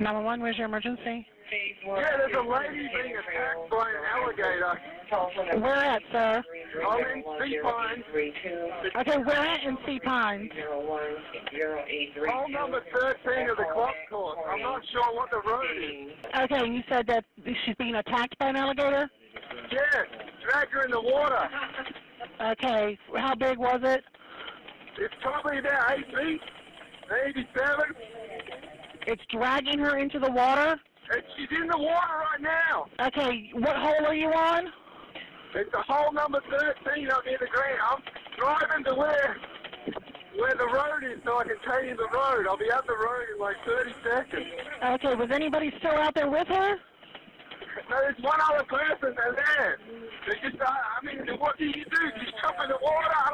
911, where's your emergency? Yeah, there's a lady being attacked by an alligator. Where at, sir? I'm in Sea Pines. Okay, where at in Sea Pines? Number 13 of the clock course. I'm not sure what the road is. Okay, you said that she's being attacked by an alligator? Yes, drag her in the water. Okay, how big was it? It's probably about 8 feet, maybe 7. It's dragging her into the water? She's in the water right now. Okay, what hole are you on? It's a hole number 13 up near the ground. I'm driving to where where the road is so I can tell you the road. I'll be at the road in like 30 seconds. Okay, was anybody still out there with her? No, there's one other person that's there. They just, uh, I mean, what do you do? Just jump in the water? I.